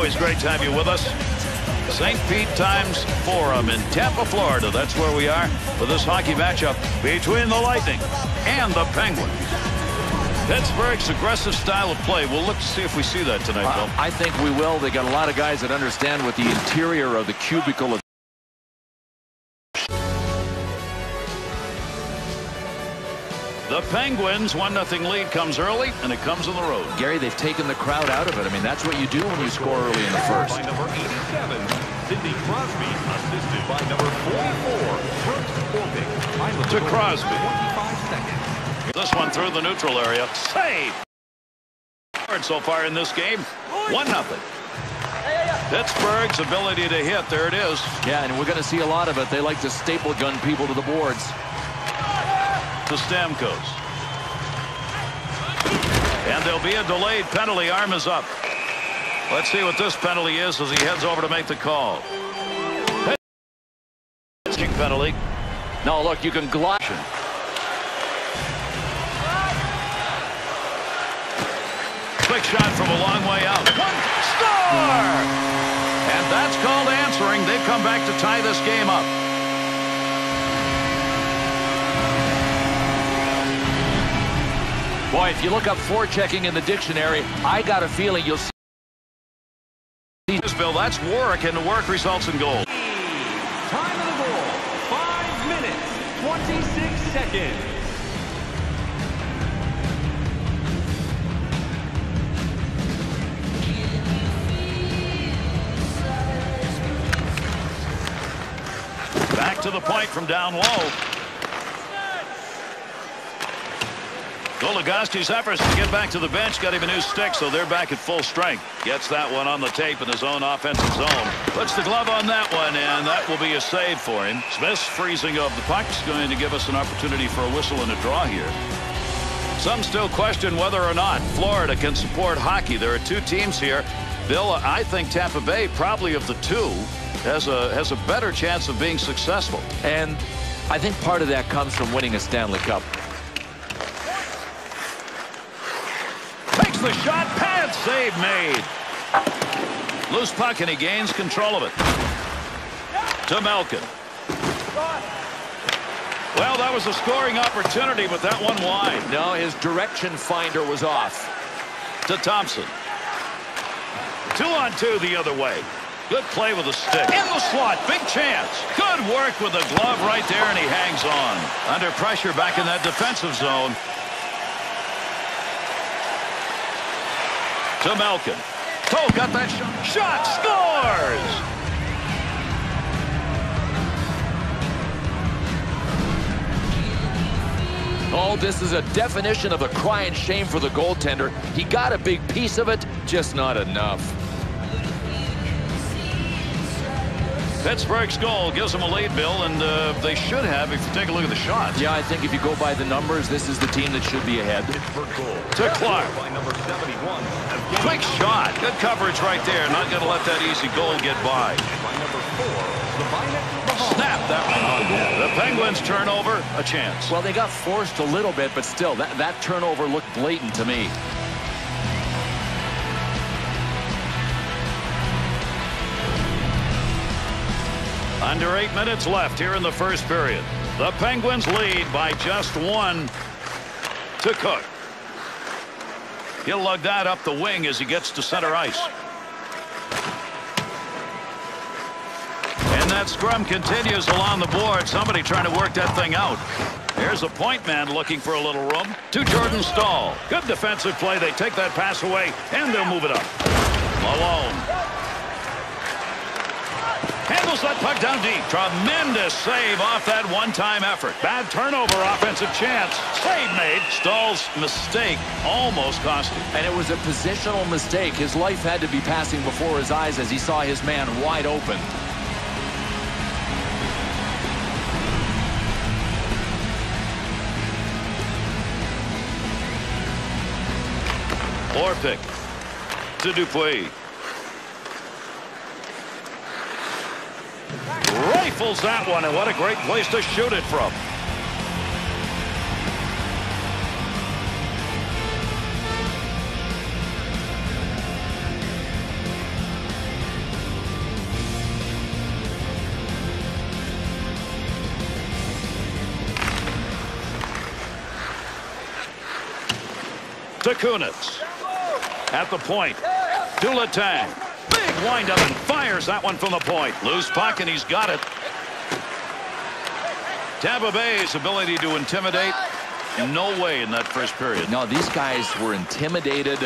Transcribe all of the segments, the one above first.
Always great to have you with us. St. Pete Times Forum in Tampa, Florida. That's where we are for this hockey matchup between the Lightning and the Penguins. Pittsburgh's aggressive style of play. We'll look to see if we see that tonight, Uh, I think we will. They got a lot of guys that understand what the interior of the cubicle The Penguins' 1-0 lead comes early, and it comes on the road. Gary, they've taken the crowd out of it. I mean, that's what you do when you score early in the first. By number 87, Sidney Crosby, assisted by number 44, Kurt Orpik. To Crosby. 25 seconds. This one through the neutral area. Save! So far in this game, 1-0. Pittsburgh's ability to hit, there it is. Yeah, and we're going to see a lot of it. They like to staple gun people to the boards. To Stamkos. And there'll be a delayed penalty. Arm is up. Let's see what this penalty is as he heads over to make the call. Pitching penalty. No, look, you can glide. Quick shot from a long way out. One score! And that's called answering. They've come back to tie this game up. Boy, if you look up forechecking in the dictionary, I got a feeling you'll see. Bill, that's work, and the work results in goal. Time of the goal, 5 minutes, 26 seconds. Back to the point from down low. Goligoski's efforts to get back to the bench got him a new stick, so they're back at full strength. Gets that one on the tape in his own offensive zone. Puts the glove on that one, and that will be a save for him. Smith's freezing of the puck is going to give us an opportunity for a whistle and a draw here. Some still question whether or not Florida can support hockey. There are two teams here. Bill, I think Tampa Bay, probably of the two, has a has a better chance of being successful. And I think part of that comes from winning a Stanley Cup. Takes the shot. Pad save made. Loose puck, and he gains control of it. To Malkin. Well, that was a scoring opportunity, but that one wide. No, his direction finder was off. To Thompson. Two on two the other way. Good play with the stick. In the slot. Big chance. Good work with the glove right there, and he hangs on. Under pressure back in that defensive zone. To Malkin. Oh, got that shot. Shot scores! Oh, this is a definition of a crying shame for the goaltender. He got a big piece of it, just not enough. Pittsburgh's goal gives them a lead, Bill, and uh, they should have if you take a look at the shots. Yeah, I think if you go by the numbers, this is the team that should be ahead. Pittsburgh goal. To Clark. By number 71, Quick shot. Good coverage right there. Not going to let that easy goal get by. by number 4, Snap that one oh, on net. The Penguins turnover, a chance. Well, they got forced a little bit, but still, that, that turnover looked blatant to me. Under eight minutes left here in the first period. The Penguins lead by just one to Cooke. He'll lug that up the wing as he gets to center ice. And that scrum continues along the board. Somebody trying to work that thing out. Here's a point man looking for a little room. To Jordan Staal. Good defensive play. They take that pass away, and they'll move it up. Malone. Handles that puck down deep. Tremendous save off that one-time effort. Bad turnover offensive chance. Save made. Staal's mistake almost cost him. And it was a positional mistake. His life had to be passing before his eyes as he saw his man wide open. Orpik to Dupuis. rifles that one, and what a great place to shoot it from. to Kunitz. At the point, Dulatang. Big windup and fires that one from the point. Loose puck, and he's got it. Tampa Bay's ability to intimidate. No way in that first period. No, these guys were intimidated.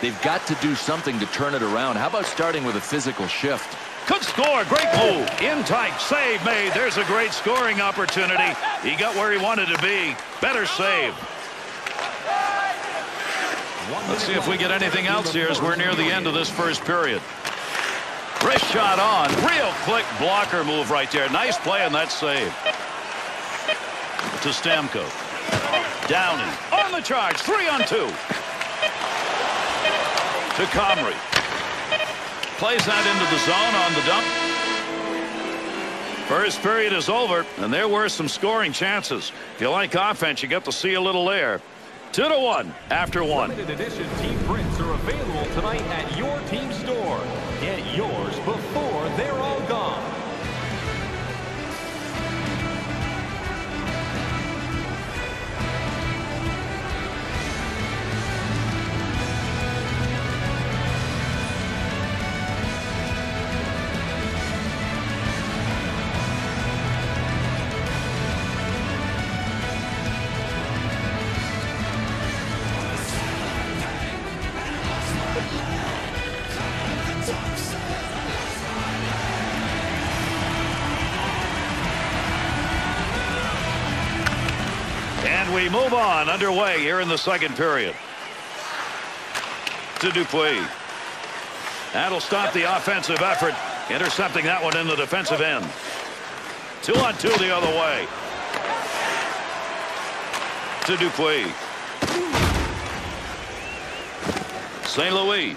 They've got to do something to turn it around. How about starting with a physical shift? Could score. Great move. In tight. Save made. There's a great scoring opportunity. He got where he wanted to be. Better save. Let's see if we get anything else here as we're near the end of this first period. Wrist shot on. Real quick blocker move right there. Nice play on that save. To Stamkos. Downie on the charge. Three on two. To Comrie. Plays that into the zone on the dump. First period is over, and there were some scoring chances. If you like offense, you get to see a little there. Two to one after one. Limited edition team prints are available tonight at your team store. We move on underway here in the second period. To Dupuis. That'll stop the offensive effort. Intercepting that one in the defensive end. Two on two the other way. To Dupuis. St. Louis.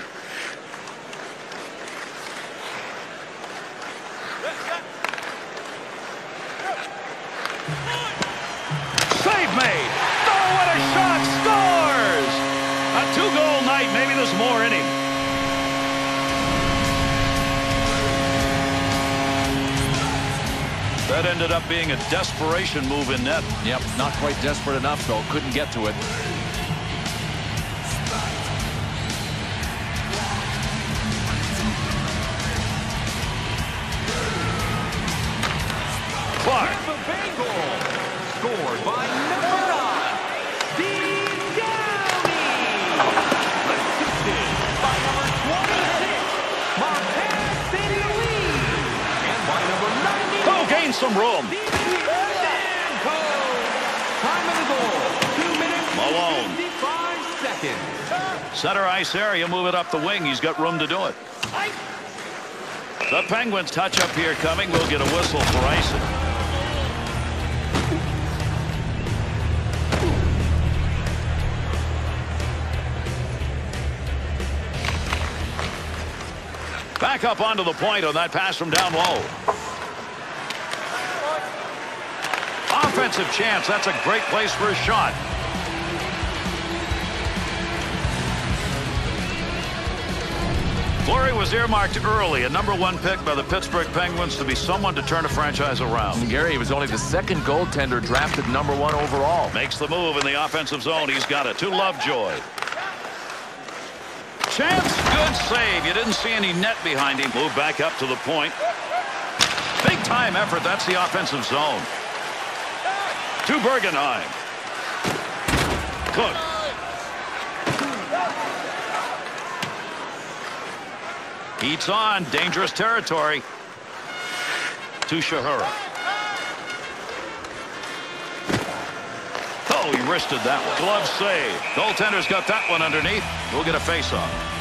There's more in him. That ended up being a desperation move in net. Yep, not quite desperate enough, though. Couldn't get to it. Some room. Stamkos. Time of the goal, 2 minutes Malone. Center ice area. Move it up the wing. He's got room to do it. The Penguins touch up here coming. We'll get a whistle for icing. Back up onto the point on that pass from down low. Offensive chance. That's a great place for a shot. Fleury was earmarked early, a number one pick by the Pittsburgh Penguins to be someone to turn a franchise around. And Gary was only the second goaltender drafted number one overall. Makes the move in the offensive zone. He's got it to Lovejoy. Chance, good save. You didn't see any net behind him. Move back up to the point. Big time effort. That's the offensive zone. To Bergenheim. Cooke. Heats on. Dangerous territory. To Shahura. Oh, he wristed that one. Glove save. Goaltender's got that one underneath. We'll get a face-off.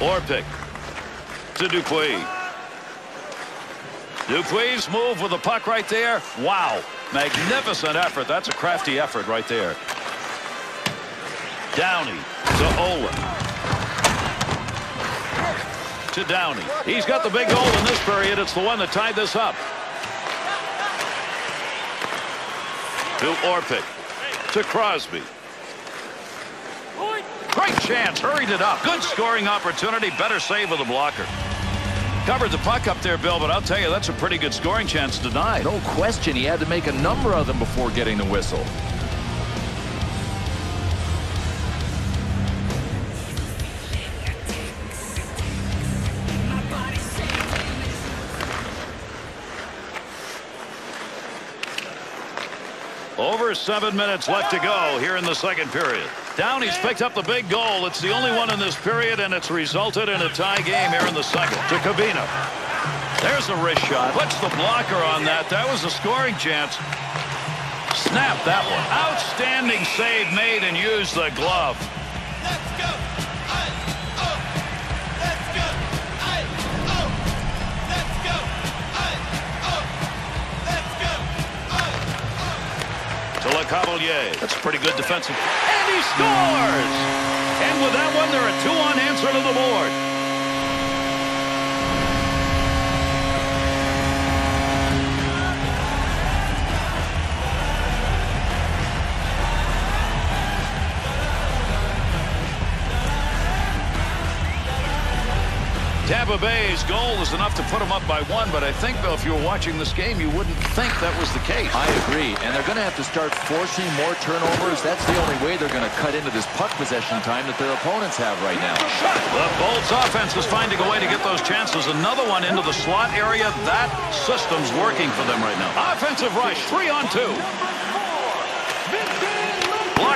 Orpik to Dupuis. Dupuis move with the puck right there. Wow. Magnificent effort. That's a crafty effort right there. Downie to Ohlund. To Downie. He's got the big goal in this period. It's the one that tied this up. To Orpik. To Crosby. Great chance. Hurried it up. Good scoring opportunity. Better save with the blocker. Covered the puck up there, Bill, but I'll tell you, that's a pretty good scoring chance denied. No question, he had to make a number of them before getting the whistle. Over seven minutes left to go here in the second period. Downie's picked up the big goal. It's the only one in this period, and it's resulted in a tie game here in the second. To Kubina. There's a wrist shot. Puts the blocker on that. That was a scoring chance. Snap that one. Outstanding save made and used the glove. To Lecavalier. That's a pretty good defensive. And he scores! And with that one, they're a two-on answer to the board. Tampa Bay's goal is enough to put them up by one, but I think, Bill, if you were watching this game, you wouldn't think that was the case. I agree, and they're going to have to start forcing more turnovers. That's the only way they're going to cut into this puck possession time that their opponents have right now. The Bolts offense is finding a way to get those chances. Another one into the slot area. That system's working for them right now. Offensive rush, three on two.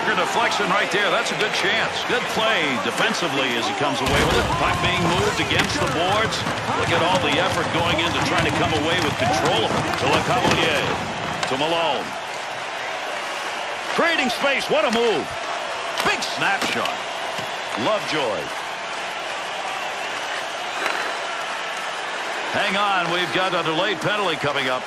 Deflection right there. That's a good chance. Good play defensively as he comes away with it. Puck being moved against the boards. Look at all the effort going into trying to come away with control of it. To Lecavalier. To Malone. Creating space. What a move. Big snapshot. Lovejoy. Hang on. We've got a delayed penalty coming up.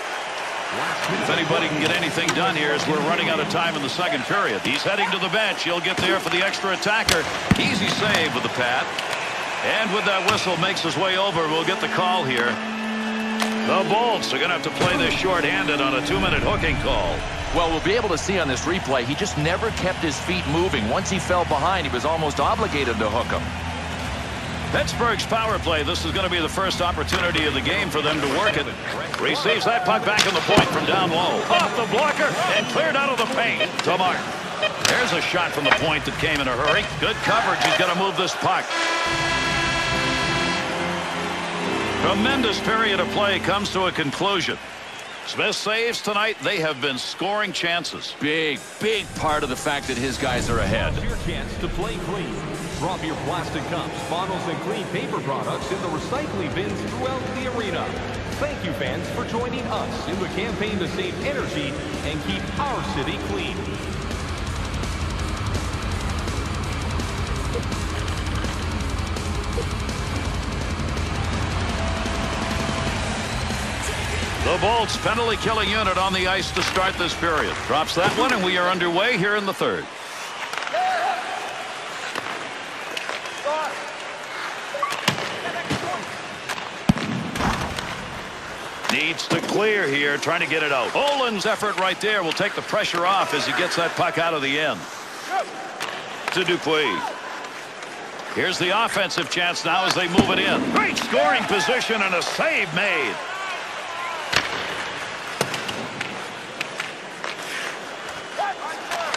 If anybody can get anything done here as we're running out of time in the second period. He's heading to the bench. He'll get there for the extra attacker. Easy save with the pad. And with that whistle makes his way over. We'll get the call here. The Bolts are going to have to play this short-handed on a two-minute hooking call. Well, we'll be able to see on this replay, he just never kept his feet moving. Once he fell behind, he was almost obligated to hook him. Pittsburgh's power play. This is going to be the first opportunity of the game for them to work it. Receives that puck back on the point from down low. Off the blocker and cleared out of the paint. To Martin. There's a shot from the point that came in a hurry. Good coverage. He's going to move this puck. Tremendous period of play comes to a conclusion. Smith saves tonight. They have been scoring chances. Big, big part of the fact that his guys are ahead. Your chance to play clean. Drop your plastic cups, bottles, and clean paper products in the recycling bins throughout the arena. Thank you, fans, for joining us in the campaign to save energy and keep our city clean. The Bolts penalty killing unit on the ice to start this period. Drops that one, and we are underway here in the third. Needs to clear here, trying to get it out. Ohlund's effort right there will take the pressure off as he gets that puck out of the end. To Dupuis. Here's the offensive chance now as they move it in. Great scoring position and a save made.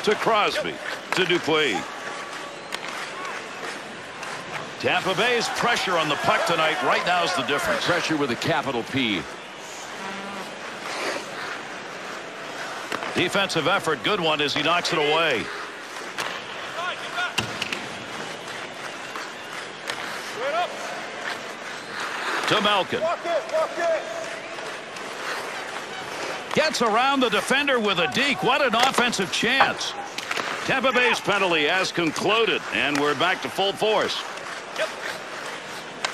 To Crosby. To Dupuis. Tampa Bay's pressure on the puck tonight right now is the difference. Pressure with a capital P. Defensive effort, good one as he knocks it away. To Malkin. Gets around the defender with a deke. What an offensive chance. Tampa Bay's penalty has concluded, and we're back to full force.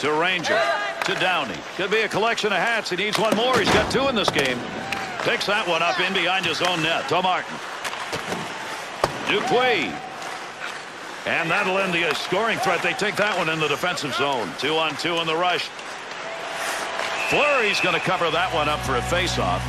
To Ranger. To Downie. Could be a collection of hats. He needs one more. He's got two in this game. Picks that one up in behind his own net. To Martin. Dupuis. And that'll end the scoring threat. They take that one in the defensive zone. Two on two in the rush. Fleury's going to cover that one up for a faceoff.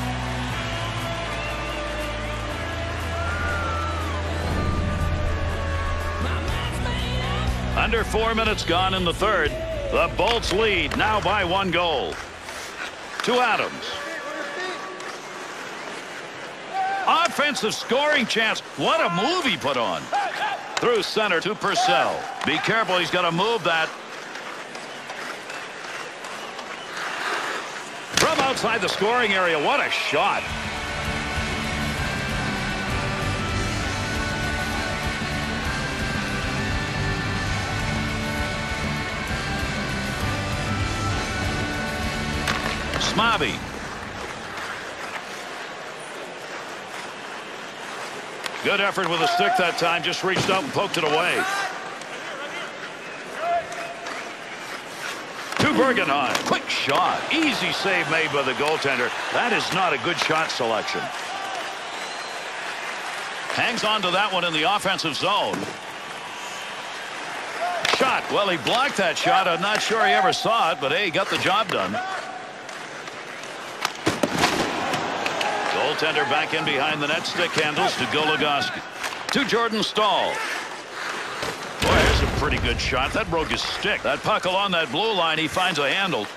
Under four minutes gone in the third. The Bolts lead now by one goal. To Adams. Offensive scoring chance. What a move he put on. Through center to Purcell. Be careful. He's got to move that. From outside the scoring area. What a shot. Smobby. Good effort with a stick that time. Just reached out and poked it away. To Bergenheim. Quick shot. Easy save made by the goaltender. That is not a good shot selection. Hangs on to that one in the offensive zone. Shot. Well, he blocked that shot. I'm not sure he ever saw it, but hey, he got the job done. Goaltender back in behind the net. Stick handles to Goligoski. To Jordan Staal. Boy, there's a pretty good shot. That broke his stick. That puck along that blue line, he finds a handle.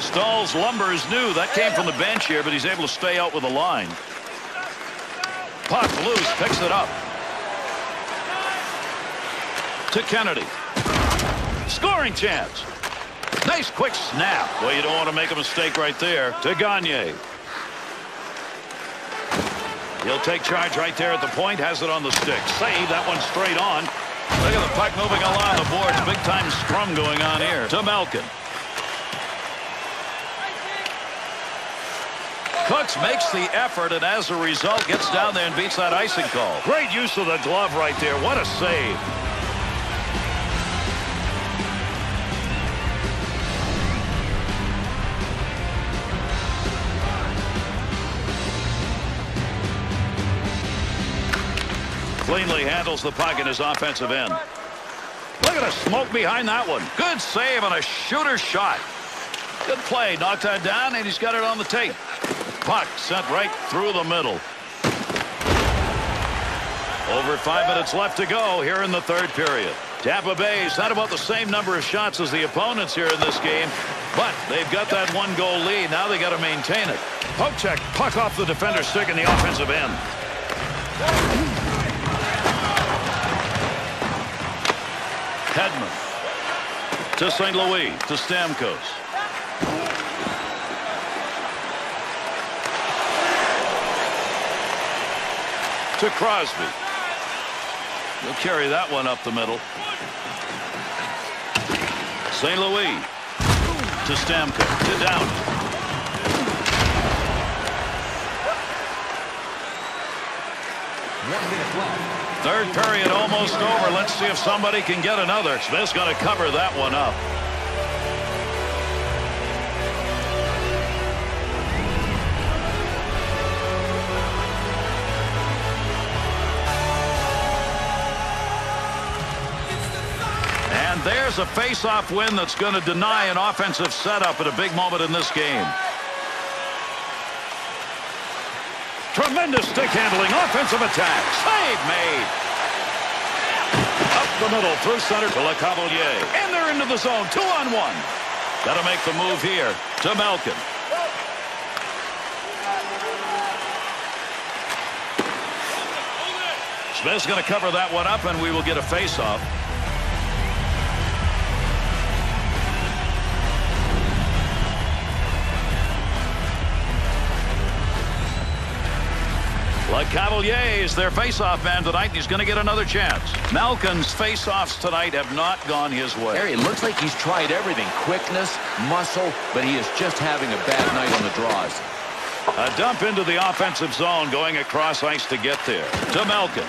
Staal's lumber is new. That came from the bench here, but he's able to stay out with the line. Puck loose, picks it up. To Kennedy. Scoring chance. Nice quick snap. Well, you don't want to make a mistake right there. To Gagne. He'll take charge right there at the point. Has it on the stick. Save. That one straight on. Look at the puck moving along the boards. Big time scrum going on here. To Malkin. Cooks makes the effort and as a result gets down there and beats that icing call. Great use of the glove right there. What a save. Cleanly handles the puck in his offensive end. Look at the smoke behind that one. Good save on a shooter shot. Good play. Knocked that down, and he's got it on the tape. Puck sent right through the middle. Over five minutes left to go here in the third period. Tampa Bay's had about the same number of shots as the opponents here in this game, but they've got that one goal lead. Now they got to maintain it. Poke check, puck off the defender's stick in the offensive end. Hedman to St. Louis to Stamkos. To Crosby. He'll carry that one up the middle. St. Louis to Stamkos to Downie. One minute left. Third period almost over. Let's see if somebody can get another. Smith's going to cover that one up. And there's a face-off win that's going to deny an offensive setup at a big moment in this game. Tremendous stick handling, offensive attack. Save made. Up the middle, through center to LeCavalier. And they're into the zone, two on one. Got to make the move here to Malkin. Smith's going to cover that one up, and we will get a face-off. LeCavalier is their face-off man tonight. And he's going to get another chance. Malkin's face-offs tonight have not gone his way. Gary, it looks like he's tried everything. Quickness, muscle, but he is just having a bad night on the draws. A dump into the offensive zone going across ice to get there. To Malkin.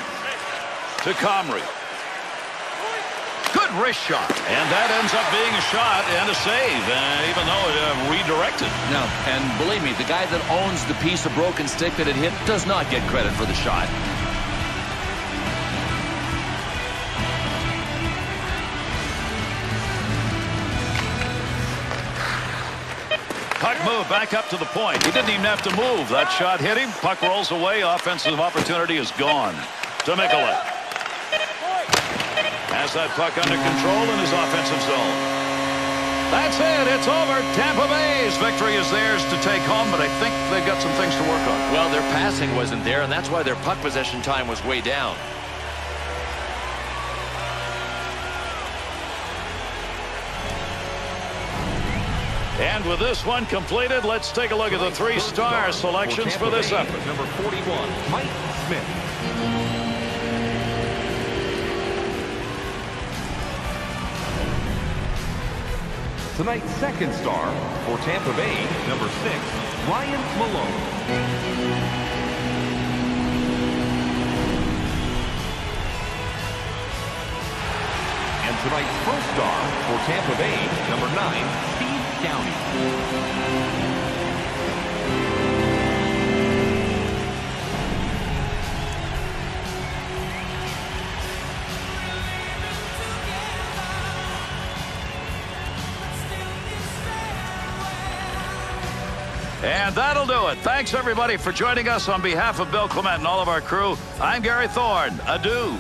To Comrie. Good wrist shot. And that ends up being a shot and a save, uh, even though it uh, redirected. No, and believe me, the guy that owns the piece of broken stick that it hit does not get credit for the shot. Puck move back up to the point. He didn't even have to move. That shot hit him. Puck rolls away. Offensive opportunity is gone. To Mikola. Has has that puck under control in his offensive zone. That's it. It's over. Tampa Bay's victory is theirs to take home, but I think they've got some things to work on. Well, their passing wasn't there, and that's why their puck possession time was way down. And with this one completed, let's take a look at the three-star selections for this effort. Number 41, Mike Smith. Tonight's second star for Tampa Bay, number six, Ryan Malone. And tonight's first star for Tampa Bay, number nine, Steve Downie. And that'll do it. Thanks, everybody, for joining us on behalf of Bill Clement and all of our crew. I'm Gary Thorne. Adieu.